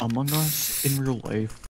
Among Us in real life